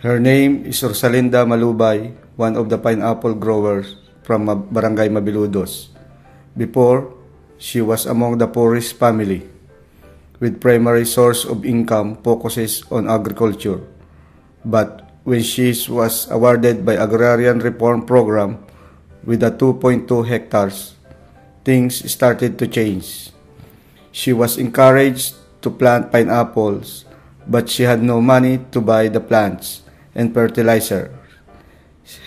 Her name is Rosalinda Malubay, one of the pineapple growers from Barangay Mabiludos. Before, she was among the poorest family, with primary source of income focuses on agriculture. But when she was awarded by Agrarian Reform Program with a 2.2 hectares, things started to change. She was encouraged to plant pineapples, but she had no money to buy the plants and fertilizer.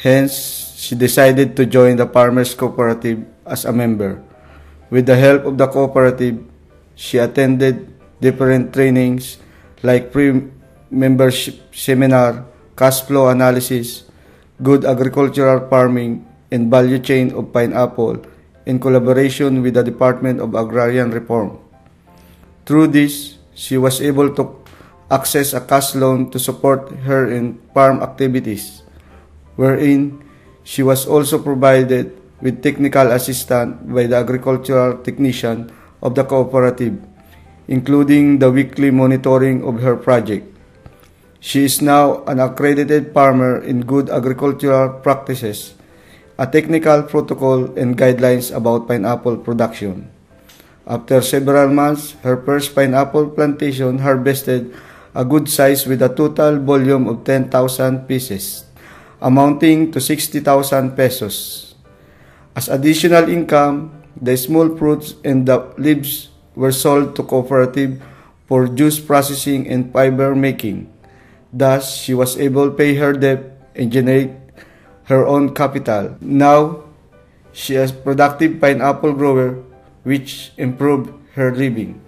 Hence, she decided to join the Farmers Cooperative as a member. With the help of the cooperative, she attended different trainings like pre-membership seminar, cash flow analysis, good agricultural farming, and value chain of pineapple in collaboration with the Department of Agrarian Reform. Through this, she was able to access a cash loan to support her in farm activities, wherein she was also provided with technical assistance by the agricultural technician of the cooperative, including the weekly monitoring of her project. She is now an accredited farmer in good agricultural practices, a technical protocol and guidelines about pineapple production. After several months, her first pineapple plantation harvested a good size with a total volume of 10,000 pieces, amounting to 60,000 pesos. As additional income, the small fruits and the leaves were sold to cooperative for juice processing and fiber making. Thus, she was able to pay her debt and generate her own capital. Now, she is productive pineapple grower which improved her living.